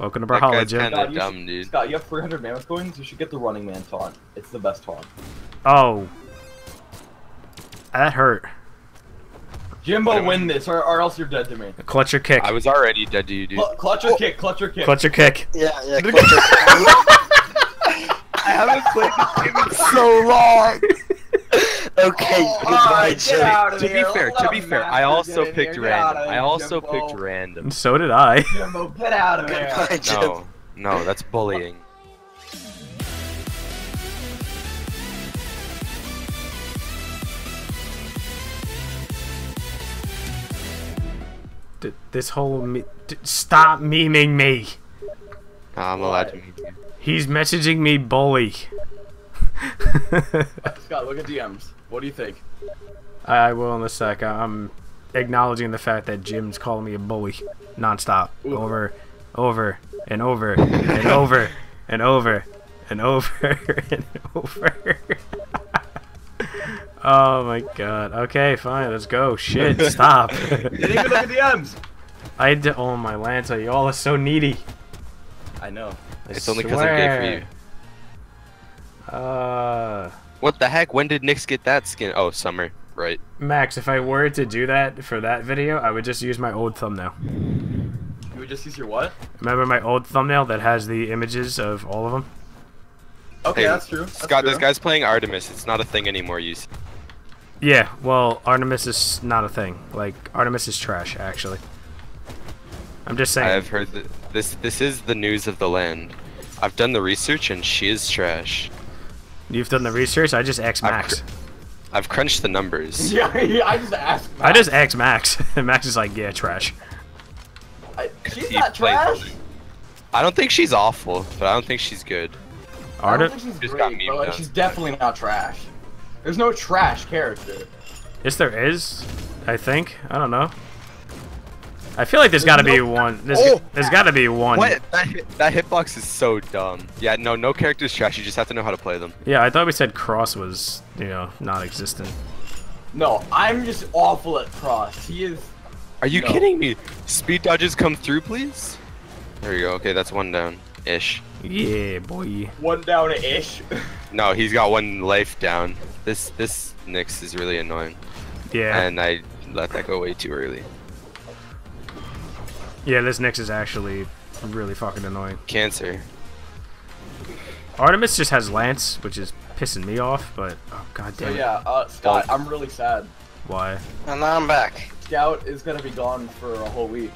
Welcome to That Brawlhalla, Jim. kinda- Scott, you dumb, should- dude. Scott, you have 300 mammoth coins. You should get the running man taunt. It's the best taunt. Oh. That hurt. Jimbo, win this, or, or else you're dead to me. Clutch your kick. I was already dead to you, dude. Cl- clutch your kick, clutch your kick. Clutch your kick. Yeah, yeah. Clutch your- I haven't played this game in so long. Okay, Oh, goodbye, alright, get out of to be fair, Let to be fair, I also picked here. Random. I also Jimbo. picked random. So did I. Jimbo, get out of here. Goodbye, Jim. No, no, that's bullying. D- this whole me- stop memeing me. I'm allowed to meet you. He's messaging me bully. Scott, look at DMs. What do you think? I will in a sec. I'm acknowledging the fact that Jim's calling me a bully nonstop, Ooh. over, over and over and over and over and over and over. oh my god. Okay, fine. Let's go. Shit. Stop. You didn't even look at DMs. I d- oh my Lanta, y'all are so needy. I know. I It's only 'cause I'm gay swear. Uh. What the heck? When did Nix get that skin? Oh, summer, right? Max, if I were to do that for that video, I would just use my old thumbnail. You would just use your what? Remember my old thumbnail that has the images of all of them? Okay, Hey, that's true. That's Scott, true. this guy's playing Artemis. It's not a thing anymore. You. see. Yeah, well, Artemis is not a thing. Like, Artemis is trash, actually. I'm just saying. I have heard that this. This is the news of the land. I've done the research, and she is trash. You've done the research, I just X I've Max. cr- I've crunched the numbers. Yeah, yeah, I just asked. I just X Max. and Max is like, yeah, trash. I, she's He not trash. on I don't think she's awful, but I don't think she's good. I don't Artemis? think she's Just got great, but like, she's definitely not trash. There's no trash character. Yes, there is. I think. I don't know. I feel like there's got to be no- one. There's, Oh! there's got to be one. What? That, hit, that hitbox is so dumb. Yeah, no, no character's trash. You just have to know how to play them. Yeah, I thought we said Cross was, you know, non-existent. No, I'm just awful at cross. He is. Are you No. kidding me? Speed dodges come through, please. There you go. Okay, that's one down. Ish. Yeah, boy. One down ish. No, he's got one life down. This this Nix is really annoying, Yeah. and I let that go way too early. Yeah, this Nix is actually really fucking annoying. Cancer. Artemis just has Lance, which is pissing me off, but oh god damn it. yeah, uh, Scott, I'm really sad. Why? And now I'm back. Scout is gonna be gone for a whole week.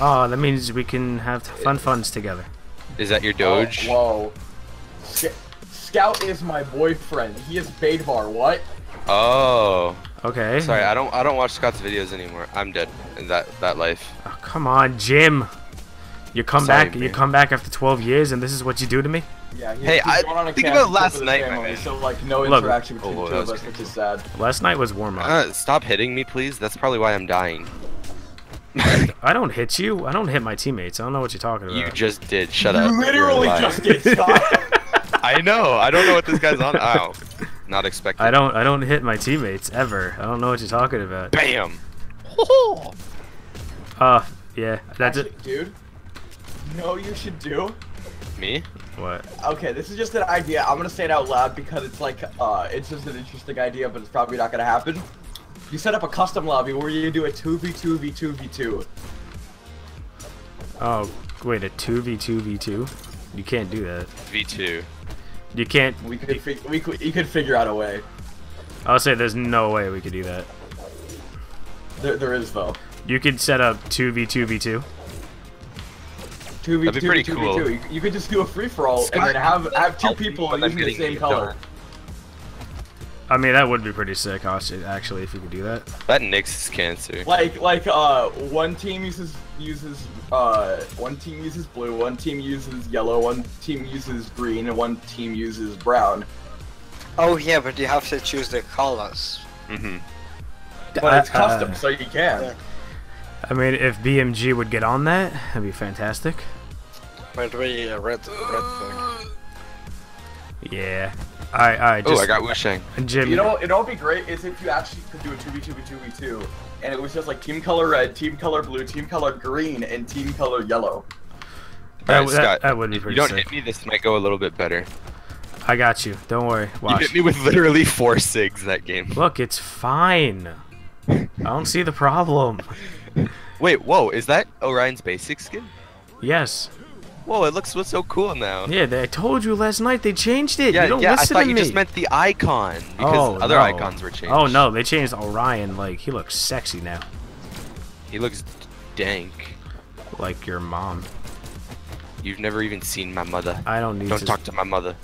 Oh, that means we can have fun funs together. Is that your Doge? Oh, whoa. Sc- Scout is my boyfriend. He is Baedvar. What? Oh, Okay. sorry. I don't I don't watch Scott's videos anymore. I'm dead in that that life. Oh, come on, Jim. You come Sorry, back. You come back after 12 years, and this is what you do to me. Yeah. He, Hey, he's I- on a think about last night, family, man. So like no Look- interaction between Oh, the two of was us, which is sad. Last night was warm up. Uh, stop hitting me, please. That's probably why I'm dying. I don't hit you. I don't hit my teammates. I don't know what you're talking about. you just did. Shut up. You literally just did, Scott. I know. I don't know what this guy's on. Oh, not expecting. I don't. I don't hit my teammates ever. I don't know what you're talking about. Bam. Uh, yeah. That's Actually, it. dude. You know you should do? Me? What? Okay, this is just an idea. I'm gonna say it out loud because it's like, uh, it's just an interesting idea, but it's probably not gonna happen. You set up a custom lobby where you do a 2v2v2v2. Oh, wait. A two v two v two. You can't do that. V2. You can't. We could, fig- we could, you could figure out a way. I'll say there's no way we could do that. There, there is though. You could set up two v two v two. 2v2v2v2. That'd be pretty cool. You, you could just do a free for all and then have have two people when I'm using the same color. done. I mean, that would be pretty sick, actually, actually, if you could do that. That Nix is cancer. Like like uh one team uses uses uh one team uses blue, one team uses yellow, one team uses green, and one team uses brown. Oh yeah, but you have to choose the colors. Mm-hmm. But it's Uh, custom, uh, so you can. Yeah. I mean, if BMG would get on that, that'd be fantastic. But we uh, red red thing. Yeah. Alright, alright, Oh, I got Wu Shang. Jimmy. You know, it would be great is if you actually could do a 2v2v2v2, and it was just like team color red, team color blue, team color green, and team color yellow. That, Alright, that, Scott, that would be if you pretty don't sick. hit me, this might go a little bit better. I got you. Don't worry. You hit me with literally four sigs that game. Look, it's fine. I don't see the problem. Wait, whoa, is that Orion's basic skin? Yes. Whoa, it looks so cool now. Yeah, they, I told you last night they changed it. yeah, you don't yeah, I thought to you me. just meant the icon because oh, other no. icons were changed. Oh no, they changed Orion. Like he looks sexy now, He looks dank. like your mom. You've never even seen my mother. I don't need to. Don't to. talk to my mother.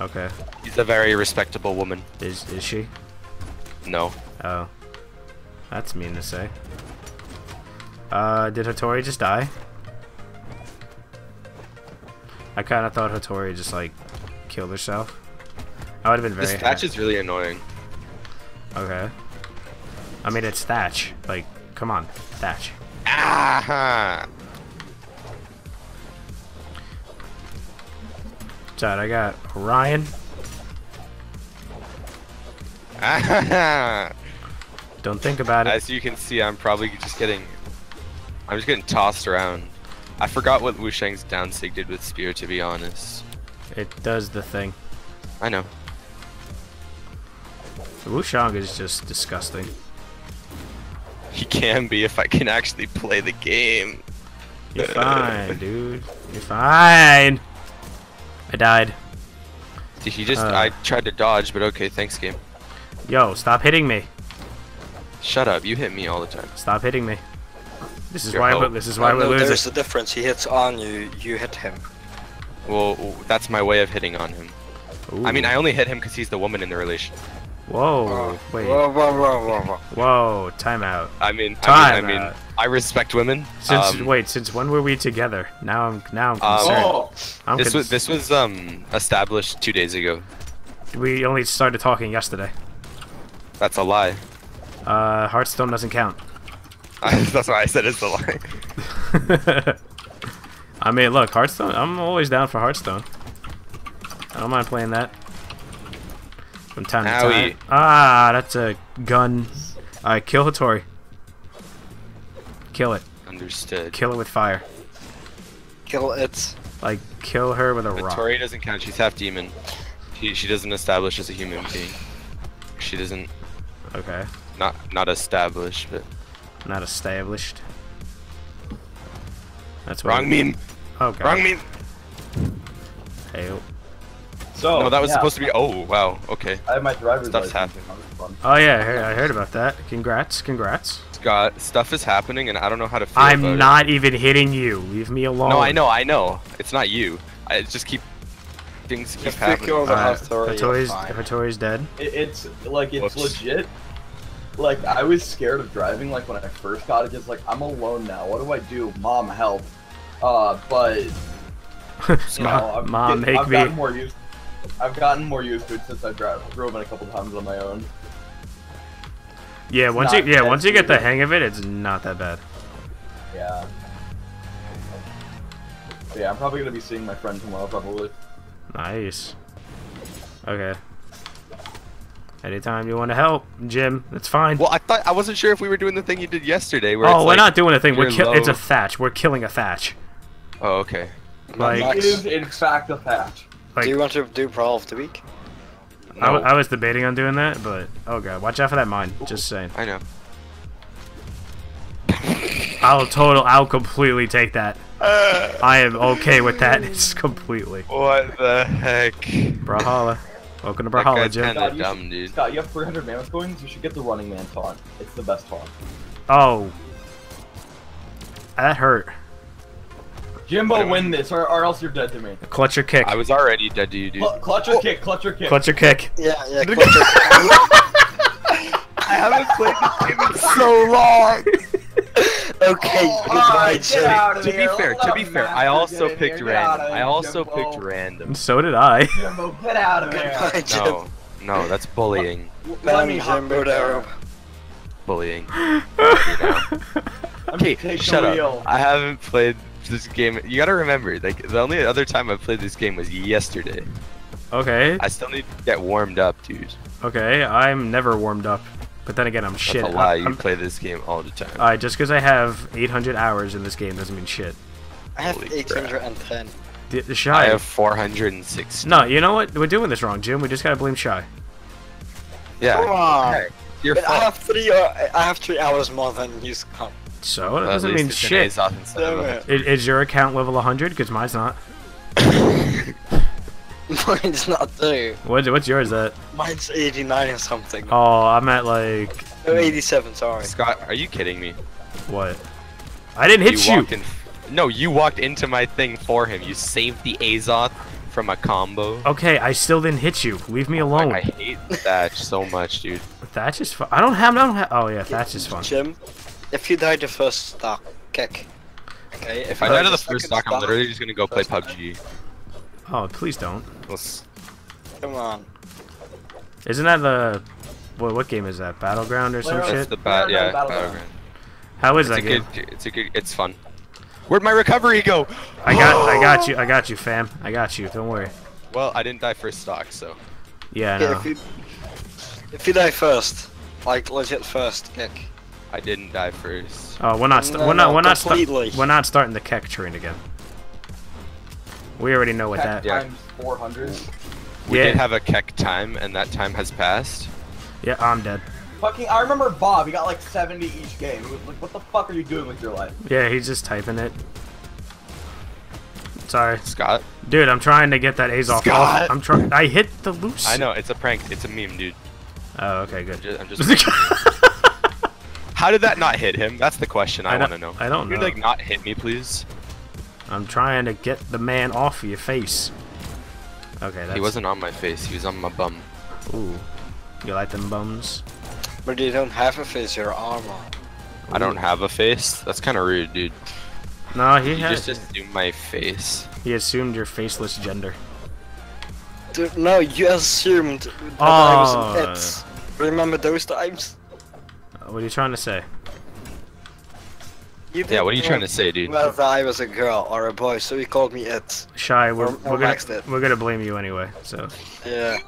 Okay. She's a very respectable woman. Is is she? No. Oh, that's mean to say. Uh, did Hattori just die? I kind of thought Hattori just like killed herself. I would have been very. This Thatch happy. is really annoying. Okay. I mean, it's Thatch. Like, come on, Thatch. Ah! Chad, I got Orion. Ah! Don't think about it. As you can see, I'm probably just getting... I'm just getting tossed around. I forgot what Wu Shang's downsig did with Spear, to be honest. It does the thing. I know. Wu Shang is just disgusting. He can be if I can actually play the game. You're fine, dude. You're fine. I died. Did he just... Uh. I tried to dodge, but okay, thanks game. Yo, stop hitting me. Shut up, you hit me all the time. Stop hitting me. This is Your why. we this is why Oh, we're no, losing. there's a difference. He hits on you, you hit him. Well, that's my way of hitting on him. I mean, I only hit him because he's the woman in the relation. Whoa. Wait. Whoa, whoa, whoa, whoa, whoa. Whoa. Timeout. I mean, Time I mean, I mean. I respect women. Since Um, wait, since when were we together? Now I'm now I'm Um, concerned. Oh, I'm This con- was this was um established two days ago. we only started talking yesterday. That's a lie. Uh, Hearthstone doesn't count. That's why I said it's a lie. I mean, look, Hearthstone. I'm always down for Hearthstone. I don't mind playing that. From time to time. Ah, that's a gun. Alright, kill Hattori. Kill it. Understood. Kill it with fire. Kill it. Like, kill her with a But rock. Tori doesn't count. She's half demon. She she doesn't establish as a human being. She doesn't Okay. not not establish, but Not established. That's wrong meme. Okay. Oh, wrong meme. Hey, so No, that was yeah, supposed to be. Oh wow. Okay. I have my driver's Stuff's license. happening. That was fun. Oh yeah, I heard, I heard about that. Congrats, congrats. Scott, stuff is happening, and I don't know how to feel I'm about not even hitting you. Leave me alone. No, I know, I know. It's not you. I just keep things keep If happening. kill the Alright, Hattori, you're Hattori's. Hattori's dead. It, it's like it's Whoops. legit. Like I was scared of driving. Like when I first got it, just like I'm alone now. What do I do? Mom, help. Uh, but you know, Mom, I've, Mom, get- make I've me. gotten more used. I've gotten more used to it since I drive drove it a couple times on my own. Yeah, once you yeah once you get the hang of it, it's not that bad. Yeah. But yeah, I'm probably gonna be seeing my friend tomorrow, probably. Nice. Okay. Anytime you want to help, Jim, it's fine. Well, I thought I wasn't sure if we were doing the thing you did yesterday. Where oh, it's we're like, not doing a thing. We're you're. It's a thatch. We're killing a thatch. Oh, okay. Like, It Max. is in fact a thatch. like Do you want to do Brawl of the Week? No, I was debating on doing that, but oh god, watch out for that mine. Just saying. I know. I'll total. I'll completely take that. I am okay with that. It's completely. What the heck? Brawlhalla. Welcome to That Brawlhalla, Jim. kinda Scott, you dumb, should- dude. Scott, you have 300 mammoth coins. You should get the running man taunt. It's the best taunt. Oh. That hurt. Jimbo, Wait, wait. win this, or, or else you're dead to me. Clutch your kick. I was already dead to you, dude. Cl- clutch or kick, clutch or kick. Clutch your kick. Yeah, yeah. Clutch it. I haven't played this game in so long. Okay, Oh, goodbye, alright, get out of to be here. fair, Let to be fair, I also picked here. Random. I also Jimbo. picked random. So did I. Jimbo, get out of here. Goodbye, No, no, that's bullying. Let me Bam, hop Jimbo in there. Darrow. Bullying. You know. Okay, gonna take the shut wheel. up. I haven't played this game. You gotta remember, like the only other time I played this game was yesterday. Okay. I still need to get warmed up, dude. Okay. I'm never warmed up. But then again, I'm That's shit. a lie. I'm- You play this game all the time. Alright, just because I have 800 hours in this game doesn't mean shit. I have Holy crap. 810. The, the I have 460. No, you know what? We're doing this wrong, Jim. We just gotta blame shy. Yeah. Come on. Hey, Your But I have three. Uh, I have three hours more than you. Scott. So that At doesn't mean shit. Azoth instead of Damn a- it. Is, is your account level 100? Because mine's not. Mine's not there. What, what's yours at? Mine's 89 or something. Oh, I'm at like Oh, 87. Sorry. Scott, are you kidding me? what? I didn't hit you. walked in. No, you walked into my thing for him. You saved the Azoth from a combo. Okay, I still didn't hit you. Leave me oh alone. I hate Thatch so much, dude. Thatch is fun. I don't have. I don't have. Oh yeah, Thatch is fun. Jim, if you die the first stock, kick. Okay. If I die to the first stock, I'm literally just gonna go play PUBG. Oh please don't. Let's- Come on. Isn't that the? What, what game is that? Battleground or some That's shit? the bat. Yeah, Yeah, Battleground. Battleground. How is It's that a game? good. It's a good. It's fun. Where'd my recovery go? I got. I got you. I got you, fam. I got you. Don't worry. Well, I didn't die first stock, so. Yeah, I Okay, know. if you if you die first, like legit first, kick. I didn't die first. Oh, we're not. No, we're not. no, we're not. We're not starting the keck train again. We already know what Heck that. Yeah. times 400. We Yeah. did have a keck time, and that time has passed. Yeah, I'm dead. Fucking, I remember Bob. He got like 70 each game. He was like, "What the fuck are you doing with your life?" Yeah, he's just typing it. Sorry, Scott, dude. I'm trying to get that Azoth. Scott! I'm trying. I hit the loose. I know it's a prank. It's a meme, dude. Oh, okay, good. Ju- I'm just. How did that not hit him? That's the question I, I want to know. I don't Can you know. like not hit me, please? I'm trying to get the man off your face. Okay, that's. He wasn't on my face. He was on my bum. Ooh, you like them bums? But you don't have a face, your armor. I don't have a face. That's kind of rude, dude. No, he You has. just assume my face. He assumed your faceless gender. Dude, no, you assumed that I was Oh. an it. Remember those times? What are you trying to say? You Yeah, what are you trying to say, dude? Whether I was a girl or a boy, so he called me it. Shy, we're, Or- or we're Max gonna did. we're gonna blame you anyway. So Yeah.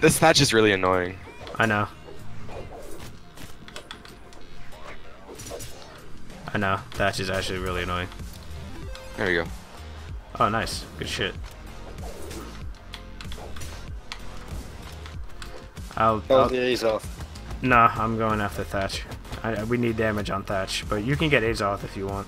This Thatch is really annoying. I know. I know. Thatch is actually really annoying. There we go. Oh, nice. Good shit. I'll, Call I'll the Azoth. Nah, I'm going after Thatch. I, I- we need damage on Thatch, but you can get Azoth if you want.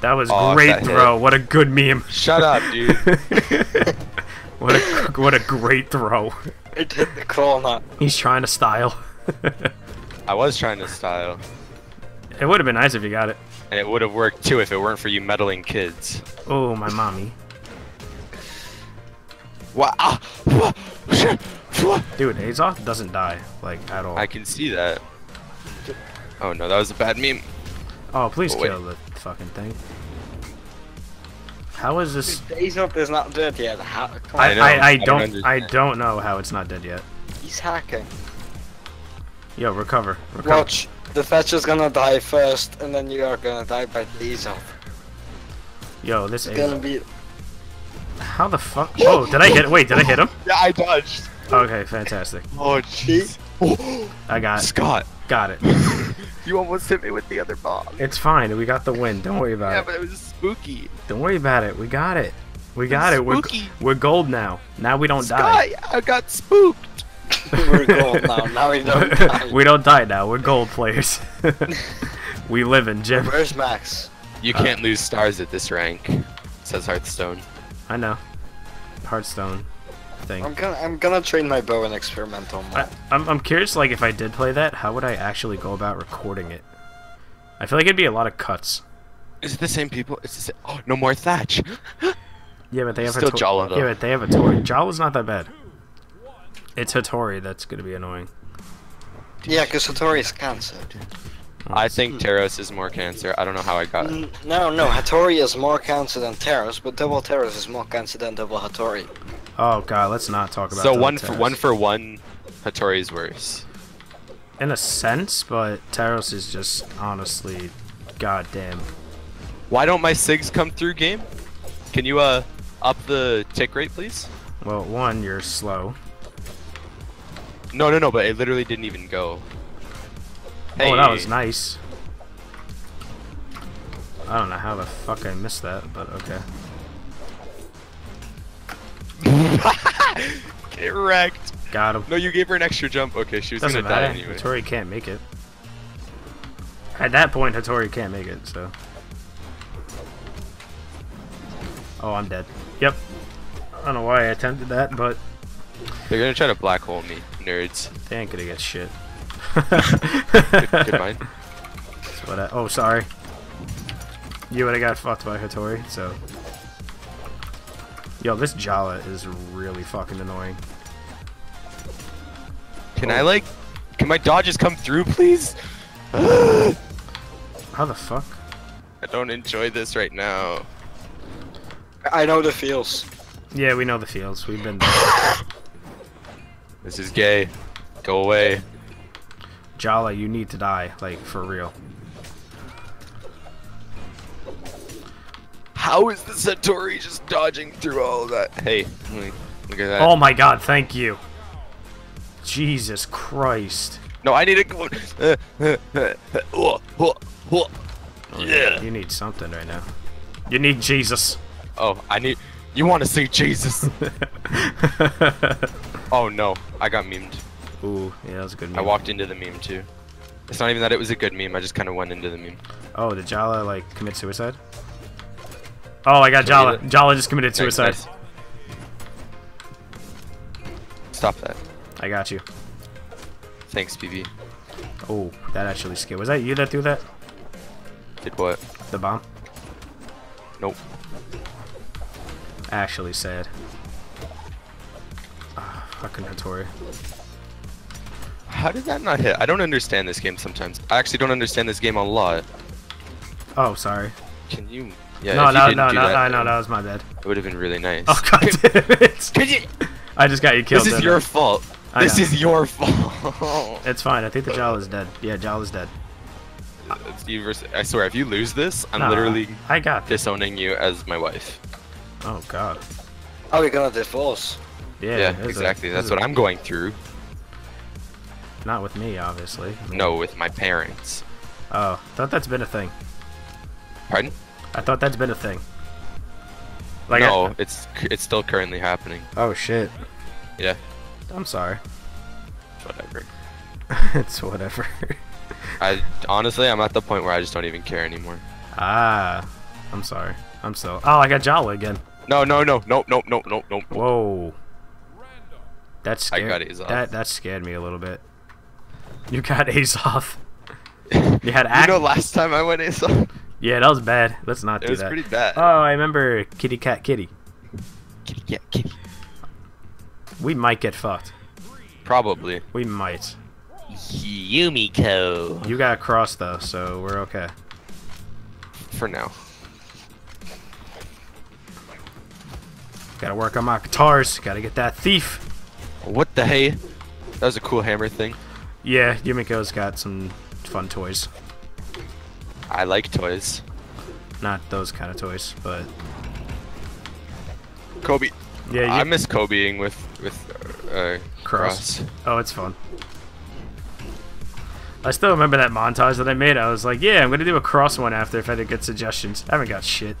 That was Oh, great that throw. What a good meme. Shut up, dude. what a what a great throw. It hit the corner. He's trying to style. I was trying to style, it would have been nice if you got it. and it would have worked too if it weren't for you meddling kids. Oh, my mommy. Wow. Ah, wha- shit, wha- Dude, Azoth doesn't die, like, at all. I can see that. Oh no, that was a bad meme. oh, please Oh, wait. kill the fucking thing. How is this? The Azoth is not dead yet. How, I, I, I, I don't don't I don't know how it's not dead yet. He's hacking. Yo, recover. recover. Watch. The Thatcher's gonna die first, and then you are gonna die by the A's. Yo, this is gonna be. How the fuck? Oh, did I hit? Wait, did I hit him? Yeah, I dodged. Okay, fantastic. Oh jeez. I got Scott, got it. you almost hit me with the other bomb. It's fine. We got the win. Don't worry about Yeah, it. Yeah, but it was spooky. Don't worry about it. We got it. We got it. We're, we're gold now. Now we don't die. I got spooked. We're gold now. Now we don't die. we don't die now. We're gold players. we live in Jim. Where's Max? You can't lose stars at this rank, says Hearthstone. I know. Hearthstone thing. I'm gonna I'm gonna train my bow in experimental mode. I, I'm, I'm curious, like, if I did play that, how would I actually go about recording it? I feel like it'd be a lot of cuts. Is it the same people? It's the same. Oh, no more Thatch. Yeah, but they have Still Hattori. Jhala, though. Yeah, but they have Hattori. Jhala's not that bad. It's Hattori that's gonna be annoying. yeah, because Hattori is cancer. I think Teros is more cancer. I don't know how I got it. No, no, Hattori is more cancer than Teros, but double Teros is more cancer than double Hattori. Oh god, let's not talk about. So double one for one for one, Hattori's worse. In a sense, but Teros is just honestly, goddamn. Why don't my sigs come through game? Can you uh up the tick rate, please? Well, one, you're slow. No, no, no. But it literally didn't even go. Oh, that was nice. I don't know how the fuck I missed that, but okay. Get wrecked. Got him. No, you gave her an extra jump. Okay, she was Doesn't gonna die matter. anyway. Hattori can't make it. At that point, Hattori can't make it, so. Oh, I'm dead. Yep. I don't know why I attempted that, but They're gonna try to black hole me, nerds. they ain't gonna get shit. Good, good mind. That's what I, oh, sorry. You would have got fucked by Hattori, so. Yo, this Jhala is really fucking annoying. Can Oh. I like? Can my dodges come through, please? How the fuck? I don't enjoy this right now. I know the feels. Yeah, we know the feels. We've been there. This is gay. Go away. Jhala, you need to die, like, for real. How is the Centauri just dodging through all of that? Hey, look at that. Oh my god, thank you. Jesus Christ. No, I need to go. Oh, Yeah. You need something right now. You need Jesus. Oh, I need. You want to see Jesus? oh no, I got memed. Ooh, yeah, that was a good meme. I walked into the meme too. It's not even that it was a good meme. I just kind of went into the meme. Oh, did Jhala, like, commit suicide? Oh, I got Jhala. Jhala just committed Nice, suicide. nice. Stop that. I got you. Thanks, BB. Oh, that actually scared. Was that you that threw that? Did what? The bomb? Nope. Actually sad. Ah, fucking Hattori. How did that not hit? I don't understand this game sometimes. I actually don't understand this game a lot. Oh, sorry. Can you? Yeah. no, if you no, no, no, that, no, no, then that was my bad. It would have been really nice. Oh, god damn it. Could you? I just got you killed. This is your I? fault. I This know. is your fault. It's fine. I think the Jhala's dead. Yeah, Jhala's dead. It's you versus- I swear, if you lose this, I'm Nah, literally I got this. disowning you as my wife. Oh god. Oh, how we gonna divorce? Yeah, Yeah, this is a- exactly. That's is a- what I'm going through. Not with me, obviously. I mean- No, with my parents. Oh, thought that's been a thing. Pardon? I thought that's been a thing. Like no, I- it's it's still currently happening. oh shit. Yeah, I'm sorry. whatever. it's whatever. I honestly, I'm at the point where I just don't even care anymore. ah, I'm sorry. I'm so. Oh, I got Jhala again. No, no, no, no, no, no, no, no. Whoa. That I got Azoth. That that scared me a little bit. You got Azoth. You had You know, last time I went Azoth, yeah, that was bad. Let's not it do was that. pretty bad. Oh, I remember Kitty Cat Kitty. Kitty, yeah, kitty. We might get fucked. Probably. We might. Yumiko. You got a cross though, so we're okay. For now. Gotta work on my guitars. Gotta get that thief. What the hey? That was a cool hammer thing. Yeah, Yumiko's got some fun toys. I like toys. Not those kind of toys, but Kobe. yeah, you, I miss Kobeing with with uh, cross. cross. Oh, it's fun. I still remember that montage that I made. I was like, yeah, I'm gonna do a cross one after if I did get suggestions. I haven't got shit.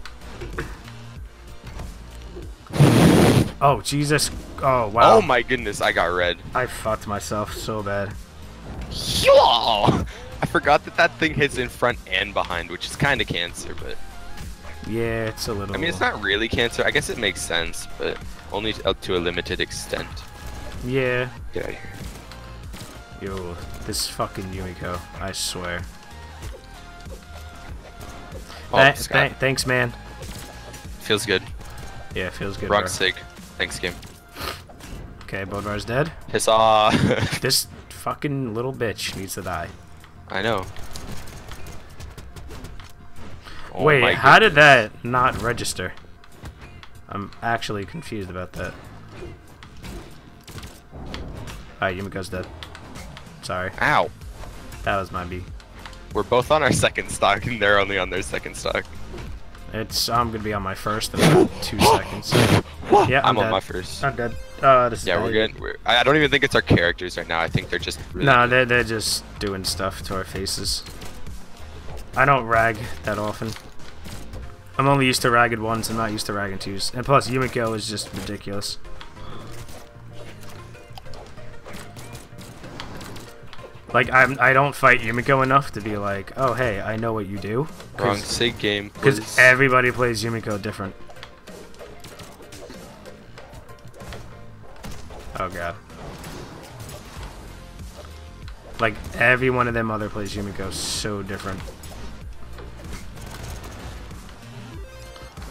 Oh Jesus! Oh wow! Oh my goodness, I got red. I fucked myself so bad. Yo! I forgot that that thing hits in front and behind, which is kind of cancer, but Yeah, it's a little. I mean it's not really cancer. I guess it makes sense, but only to, up to a limited extent. Yeah. Get out of here. Yo, this fucking Yumiko. I swear. Oh, Scott. tha- thanks, man. feels good. Yeah, feels good. Rock bro. sig. Thanks, game. Okay, Bodvar's dead. Piss off. This fucking little bitch needs to die. I know. Oh Wait, how did that not register? I'm actually confused about that. Alright, Yumiko's dead. Sorry, Ow. that was my B. We're both on our second stock, and they're only on their second stock. It's I'm gonna be on my first in about two seconds. Yeah, I'm, I'm, on my first. I'm dead. Uh, this is Yeah, we're good. We're, I I don't even think it's our characters right now. I think they're just. Really No, they're, they're just doing stuff to our faces. I don't rag that often. I'm only used to ragged ones. I'm not used to ragged twos. And plus, Yumiko is just ridiculous. Like I'm, I don't fight Yumiko enough to be like, oh hey, I know what you do. Wrong sig game. Because everybody plays Yumiko different. Oh god. Like every one of them other plays Yumiko so different.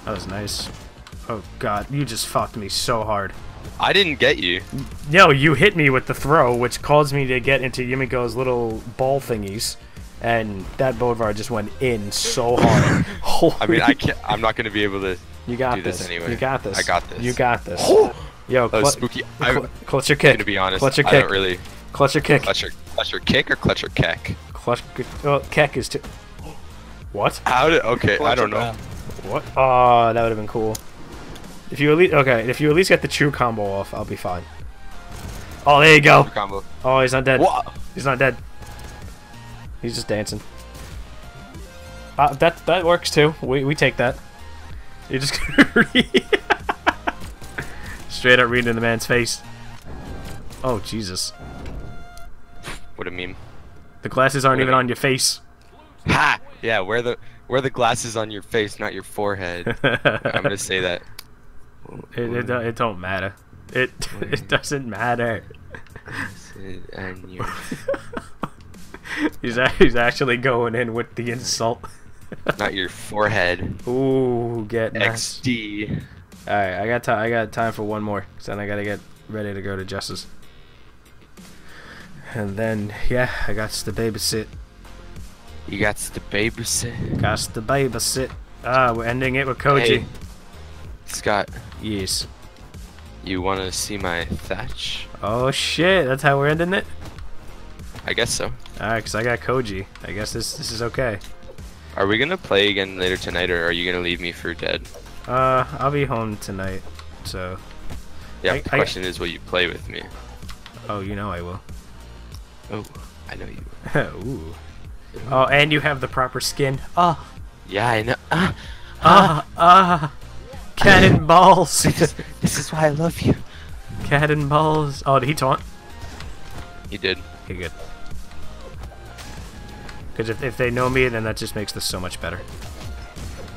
That was nice. Oh god, you just fucked me so hard. I didn't get you. No, you hit me with the throw, which caused me to get into Yumiko's little ball thingies, and that Bodvar just went in so hard. I mean, I can't. I'm not gonna be able to. You got do this anyway. You got this. I got this. You got this. Yo, That was spooky. cl- I'm clutch your kick. gonna be honest. Clutch your I kick. don't really Clutch your kick. clutch your clutch your kick or clutch your keck. Clutch. Oh, well, keck is too. What? How did? Okay, I don't know. down. What? Oh, that would have been cool. If you at least okay, if you at least get the true combo off, I'll be fine. Oh, there you go. Combo. Oh, he's not dead. What? He's not dead. He's just dancing. Uh, that that works too. We we take that. You just straight up reading in the man's face. Oh Jesus! What a meme. The glasses aren't What even on your face. Ha! Yeah, wear the wear the glasses on your face, not your forehead. I'm gonna say that. It, it, don't- it don't matter. It it doesn't matter. And your he's a- he's actually going in with the insult. not your forehead. Ooh, get nice. XD. All right, I got time. I got time for one more, 'cause then I gotta get ready to go to Jess's. And then yeah, I got to babysit. You got the babysit. Got to babysit. Ah, we're ending it with Koji. Hey. Scott, Yes. you wanna see my thatch? Oh shit, that's how we're ending it. I guess so. Alright, cause I got Koji. I guess this this is okay. Are we gonna play again later tonight, or are you gonna leave me for dead? Uh, I'll be home tonight, so. Yeah. I- the I- question is, will you play with me? Oh, you know I will. Oh, I know you. Ooh. Oh, and you have the proper skin. Ah, Yeah, I know. Ah, ah, ah. Cannonballs. this is why I love you. Cannonballs. Oh, did he taunt? He did. Okay, good. Because if, if they know me, then that just makes this so much better.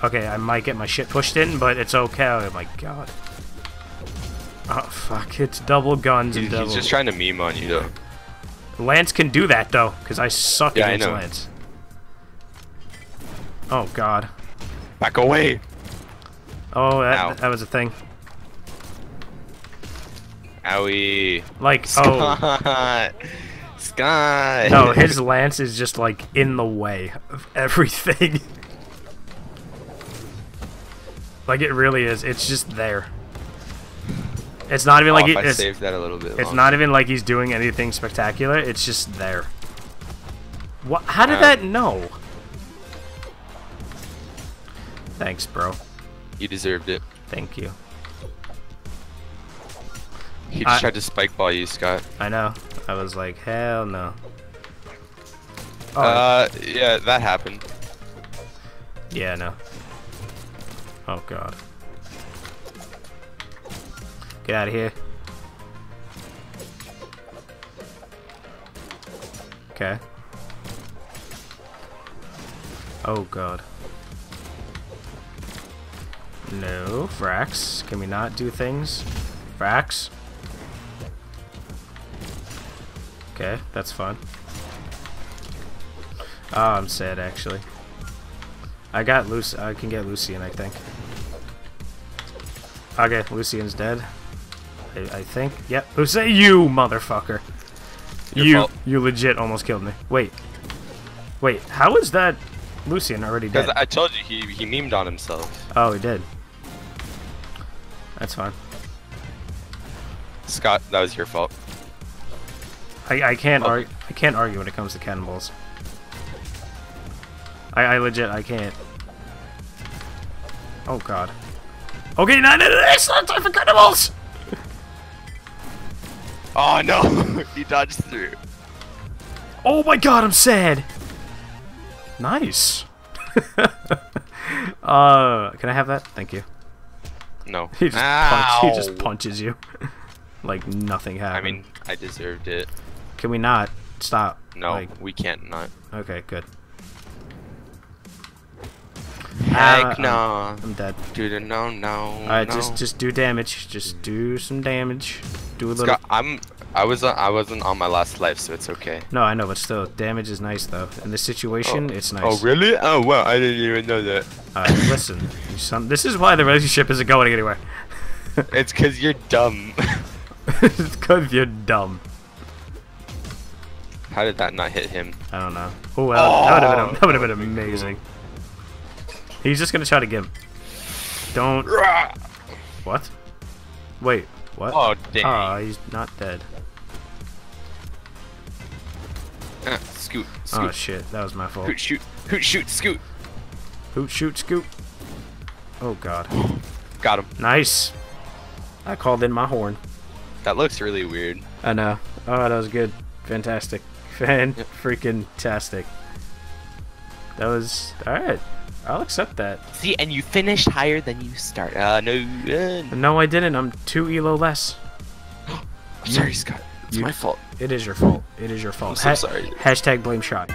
Okay, I might get my shit pushed in, but it's okay. Oh my god. Oh, fuck. It's double guns He's, and double... he's just trying to meme on you, though. Lance can do that, though, because I suck Yeah, I against know. Lance. Oh, God. Back away. Oh, Ow. that, that was a thing. Owie. Like, oh... Scott. Scott. No, his lance is just, like, in the way of everything. like, it really is. It's just there. It's not even Oh, like he, it's, saved that a little bit. it's not even like he's doing anything spectacular. It's just there. What? How did Um, that know? Thanks, bro. You deserved it. Thank you. He just I- tried to spike ball you, Scott. I know. I was like, hell no. Oh, Uh, yeah, that happened. yeah, no. Oh god. Get out of here. Okay. Oh god. No, Frax. Can we not do things? Frax? Okay, that's fun. Oh, I'm sad actually. I got Lucy. I can get Lucien, I think. Okay, Lucien's dead. I, I think. Yep. Lucy, you motherfucker. Your you fault. you legit almost killed me. Wait. Wait, how is that Lucien already Because dead? I told you he he memed on himself. Oh, he did. That's fine. Scott, that was your fault. I, I can't Okay. argue. I can't argue when it comes to cannonballs. I, I legit I can't. Oh god. Okay, no, no, no, it's not time for cannonballs. Oh no! he dodged through. Oh my god, I'm sad. Nice. Uh, can I have that? Thank you. No. He just, punch, he just punches you. like nothing happened. I mean, I deserved it. can we not stop? No, Like, we can't not. okay, good. Heck Uh, no. I'm dead. Dude, no, no. Alright, no. just just do damage. Just do some damage. Do a little. Scott, I'm. I was. On, I wasn't on my last life, so it's okay. No, I know, but still, damage is nice though. In this situation, oh. it's oh, nice. Oh really? Oh well, I didn't even know that. Alright, listen, you son. This is why the relationship isn't going anywhere. It's cause you're dumb. it's because you're dumb. How did that not hit him? I don't know. Oh well, that would have been that would have been oh. amazing. He's just gonna try to get him. Don't. What? Wait. What? Oh dang! Ah, he's not dead. Ah, scoot, Oh shit, that was my fault. hoot, shoot, hoot, shoot, scoot. Hoot, shoot, scoop. Oh god. Got him. Nice. I called in my horn. That looks really weird. I know. Oh, that was good. Fantastic. Fan freaking tastic. That was alright. I'll accept that. See, and you finished higher than you start. Uh, no. Uh, No, I didn't. I'm two elo less. sorry, Scott. It's You- my fault. It is your fault. It is your fault. so sorry. Hashtag blame shot.